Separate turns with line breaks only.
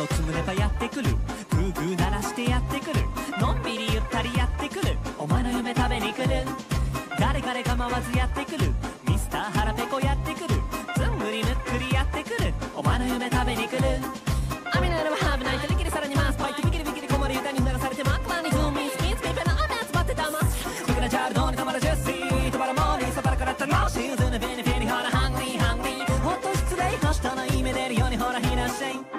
をつむればやってくる。グーグー鳴らしてやってくる。のんびりゆったりやってくる。お前の夢食べに来る。誰彼構わずやってくる。ミスター腹ペコやってくる。ずんぐりむっくりやってくる。お前の夢食べに来る。雨の夜はハーブナイトできるさらにマスパイってビキリビキリ困る歌にならされてマックマンにグーミースピンスピンペの雨集まってたます僕らジャルドに止まるジューシー。止まるモーニーサバラからったらシーズン。のビニフィニハラハングリーハングリー。ほっと失礼。としたの夢出るようにほらひらっしゃい。